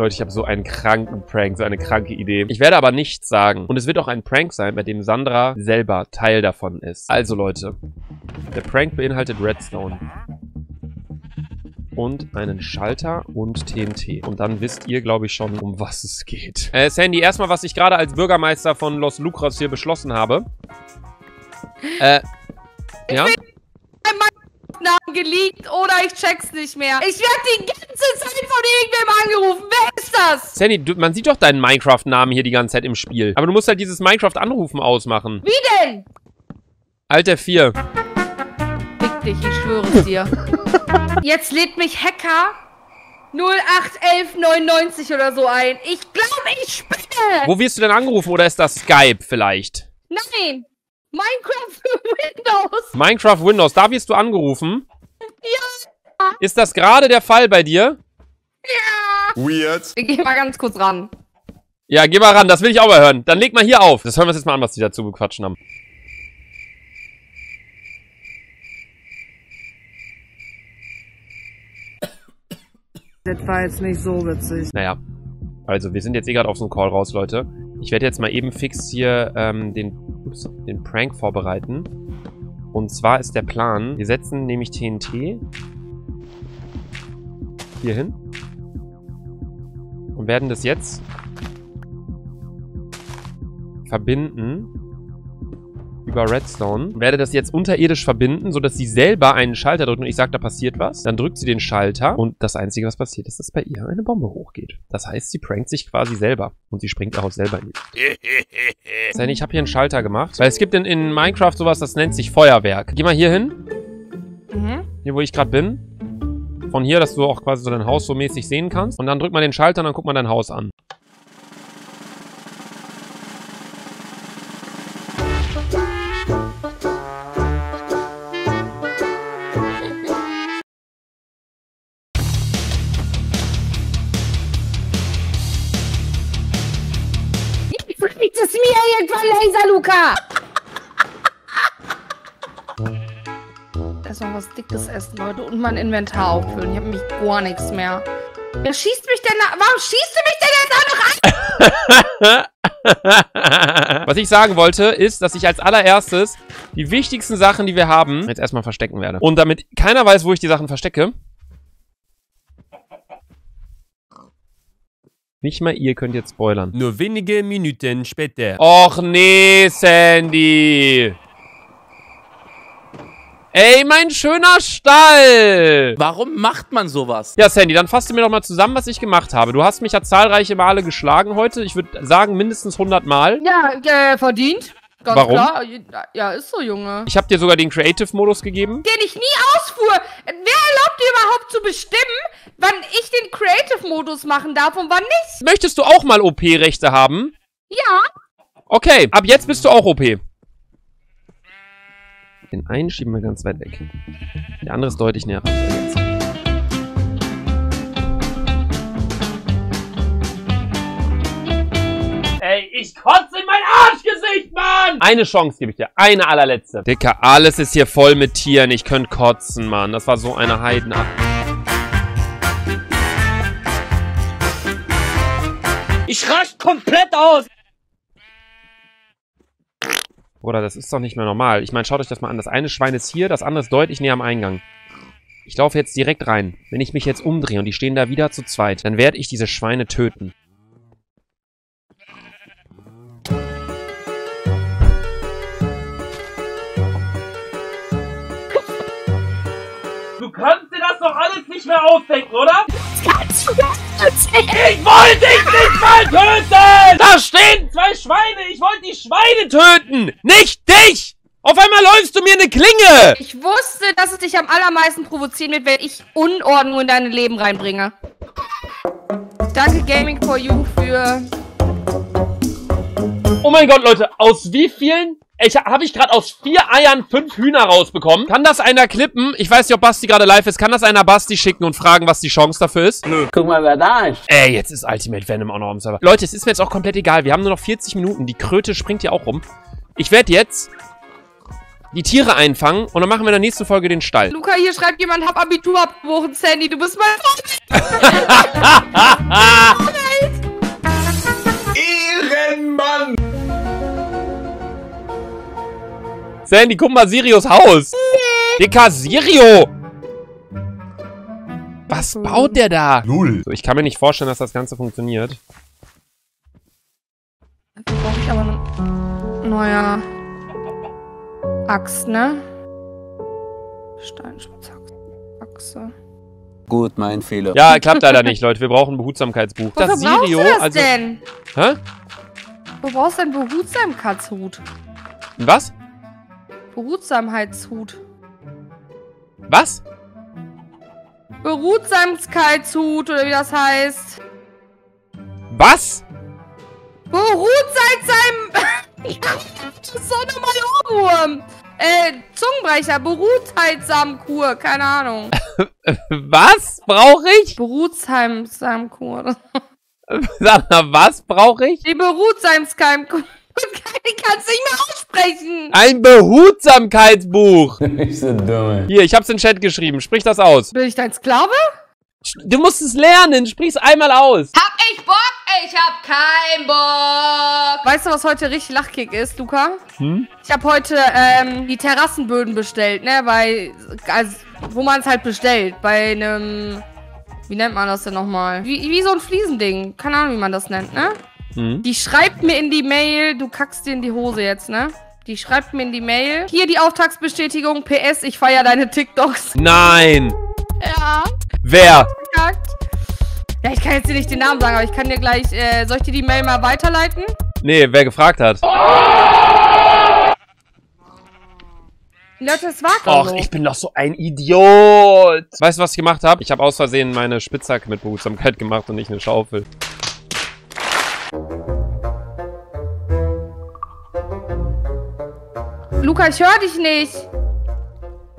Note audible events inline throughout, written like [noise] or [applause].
Leute, ich habe so einen kranken Prank, so eine kranke Idee. Ich werde aber nichts sagen. Und es wird auch ein Prank sein, bei dem Sandra selber Teil davon ist. Also Leute, der Prank beinhaltet Redstone. Und einen Schalter und TNT. Und dann wisst ihr, glaube ich, schon, um was es geht. Äh, Sandy, erstmal, was ich gerade als Bürgermeister von Los Lucros hier beschlossen habe. [laughs] Äh, ja? Namen geleakt oder ich check's nicht mehr. Ich werde die ganze von irgendwem angerufen. Wer ist das? Sandy, du, man sieht doch deinen Minecraft-Namen hier die ganze Zeit im Spiel. Aber du musst halt dieses Minecraft-Anrufen ausmachen. Wie denn? Alter 4. Fick dich, ich schwöre es dir. [laughs] Jetzt lädt mich Hacker 081199 oder so ein. Ich glaube, ich spinne. Wo wirst du denn angerufen oder ist das Skype vielleicht? Nein. Minecraft für Windows. Minecraft Windows, da wirst du angerufen? Ja. Ist das gerade der Fall bei dir? Ja. Weird. Ich geh mal ganz kurz ran. Ja, geh mal ran, das will ich auch mal hören. Dann leg mal hier auf. Das hören wir uns jetzt mal an, was die dazu gequatschen haben. Das war jetzt nicht so witzig. Naja. Also, wir sind jetzt eh gerade auf so einen Call raus, Leute. Ich werde jetzt mal eben fix hier ähm, den, ups, den Prank vorbereiten. Und zwar ist der Plan, wir setzen nämlich TNT hier hin und werden das jetzt verbinden über Redstone. Werde das jetzt unterirdisch verbinden, sodass sie selber einen Schalter drückt und ich sage, da passiert was. Dann drückt sie den Schalter und das Einzige, was passiert, ist, dass bei ihr eine Bombe hochgeht. Das heißt, sie prankt sich quasi selber und sie springt auch selber in die. [laughs] Sandy, ich habe hier einen Schalter gemacht, weil es gibt in, in Minecraft sowas, das nennt sich Feuerwerk. Geh mal hier hin, Mhm. hier wo ich gerade bin. Von hier, dass du auch quasi so dein Haus so mäßig sehen kannst. Und dann drück mal den Schalter und dann guck mal dein Haus an. Fliegt es mir irgendwann, Laser Luca? Erstmal was Dickes essen, Leute, und mein Inventar auffüllen. Ich habe nämlich gar nichts mehr. Wer schießt mich denn da? Warum schießt du mich denn jetzt auch noch an? [laughs] Was ich sagen wollte, ist, dass ich als allererstes die wichtigsten Sachen, die wir haben, jetzt erstmal verstecken werde. Und damit keiner weiß, wo ich die Sachen verstecke, nicht mal ihr könnt jetzt spoilern. Nur wenige Minuten später. Och nee, Sandy! Ey, mein schöner Stall! Warum macht man sowas? Ja, Sandy, dann fasst du mir doch mal zusammen, was ich gemacht habe. Du hast mich ja zahlreiche Male geschlagen heute. Ich würde sagen, mindestens 100 Mal. Ja, äh, verdient. Ganz Warum? klar. Ja, ist so, Junge. Ich habe dir sogar den Creative-Modus gegeben. Den ich nie ausfuhr. Wer erlaubt dir überhaupt zu bestimmen, wann ich den Creative-Modus machen darf und wann nicht? Möchtest du auch mal OP-Rechte haben? Ja. Okay, ab jetzt bist du auch OP. Den einen schieben wir ganz weit weg. Der andere ist deutlich näher ran. Jetzt. Ey, ich kotze in mein Arschgesicht, Mann! Eine Chance gebe ich dir. Eine allerletzte. Dicker, alles ist hier voll mit Tieren. Ich könnte kotzen, Mann. Das war so eine Heidenart. Ich rasch komplett aus! Bruder, das ist doch nicht mehr normal. Ich meine, schaut euch das mal an. Das eine Schwein ist hier, das andere ist deutlich näher am Eingang. Ich laufe jetzt direkt rein. Wenn ich mich jetzt umdrehe und die stehen da wieder zu zweit, dann werde ich diese Schweine töten. Du kannst dir das doch alles nicht mehr ausdenken, oder? Ich wollte dich nicht mal töten! Da stehen zwei Schweine! Ich wollte die Schweine töten! Nicht dich! Auf einmal läufst du mir eine Klinge! Ich wusste, dass es dich am allermeisten provozieren wird, wenn ich Unordnung in dein Leben reinbringe. Danke Gaming for You für... Oh mein Gott, Leute, aus wie vielen... Ich, habe ich gerade aus vier Eiern fünf Hühner rausbekommen? Kann das einer klippen? Ich weiß nicht, ob Basti gerade live ist. Kann das einer Basti schicken und fragen, was die Chance dafür ist? Guck mal, wer da ist. Ey, jetzt ist Ultimate Venom auch noch am Server. Leute, es ist mir jetzt auch komplett egal. Wir haben nur noch 40 Minuten. Die Kröte springt hier auch rum. Ich werde jetzt die Tiere einfangen und dann machen wir in der nächsten Folge den Stall. Luca, hier schreibt jemand, hab Abitur abgebrochen, Sandy, du bist mein Freund. [laughs] [laughs] Sandy, guck mal Sirius Haus. Dicker Sirio. Was baut der da? Null. So, ich kann mir nicht vorstellen, dass das Ganze funktioniert. Dafür brauche ich aber eine neue Axt, ne? Steinspitzachse. Gut, mein Fehler. Ja, klappt leider [laughs] nicht, Leute. Wir brauchen ein Behutsamkeitsbuch. Wofür Das brauchst Sirio, du das also. denn? Hä? Wo brauchst du denn Behutsamkeitshut? Was? Behutsamkeitshut. Was? Behutsamkeitshut, oder wie das heißt. Was? Behutsam... [laughs] das ist doch nochmal Ohrwurm. Äh, Zungenbrecher, Beruhtsamkur, keine Ahnung. [laughs] Was brauche ich? Beruhtsamkur. [laughs] Sag mal, was brauche ich? Die Beruhtsamkeimkur. Ich kann es nicht mehr aussprechen. Ein Behutsamkeitsbuch. [laughs] Ich so dumm. Hier, ich hab's in den Chat geschrieben. Sprich das aus. Bin ich dein Sklave? Du musst es lernen. Sprich's einmal aus. Hab ich Bock? Ich hab keinen Bock. Weißt du, was heute richtig Lachkick ist, Luca? Hm? Ich habe heute ähm, die Terrassenböden bestellt, ne? Bei, also, wo man es halt bestellt. Bei einem, wie nennt man das denn nochmal? Wie, wie so ein Fliesending. Keine Ahnung, wie man das nennt, ne? Hm? Die schreibt mir in die Mail, du kackst dir in die Hose jetzt, ne? Die schreibt mir in die Mail, hier die Auftragsbestätigung, PS, ich feier deine TikToks. Nein. Ja, Wer? Ja, ich kann jetzt dir nicht den Namen sagen, aber ich kann dir gleich, äh, soll ich dir die Mail mal weiterleiten? Nee, wer gefragt hat. Leute, das war doch Och, so. ich bin doch so ein Idiot. Weißt du, was ich gemacht habe? Ich habe aus Versehen meine Spitzhacke mit Behutsamkeit gemacht und nicht eine Schaufel. Luca, ich höre dich nicht.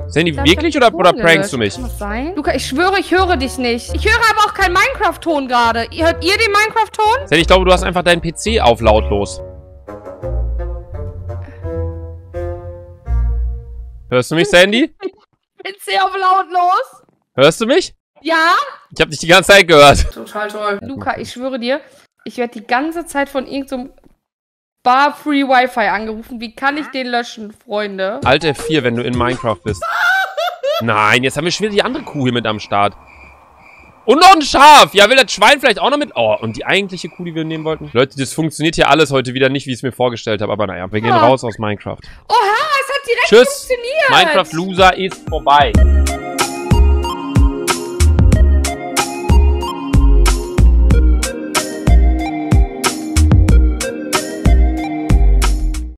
Sandy, wirklich oder, der oder prankst du mich? Kann das sein? Luca, ich schwöre, ich höre dich nicht. Ich höre aber auch keinen Minecraft-Ton gerade. Ihr- Hört ihr den Minecraft-Ton? Sandy, ich glaube, du hast einfach deinen PC auf lautlos. Hörst du mich, Sandy? PC auf lautlos. Hörst du mich? Ja? Ich habe dich die ganze Zeit gehört. Total toll. Luca, ich schwöre dir, ich werde die ganze Zeit von irgendeinem Bar-Free Wi-Fi angerufen. Wie kann ich den löschen, Freunde? Alt F4, wenn du in Minecraft bist. [laughs] Nein, jetzt haben wir schon wieder die andere Kuh hier mit am Start. Und noch ein Schaf. Ja, will das Schwein vielleicht auch noch mit? Oh, und die eigentliche Kuh, die wir nehmen wollten? Leute, das funktioniert hier alles heute wieder nicht, wie ich es mir vorgestellt habe. Aber naja, wir gehen Ja. raus aus Minecraft. Oha, es hat direkt Tschüss. funktioniert. Minecraft Loser ist vorbei.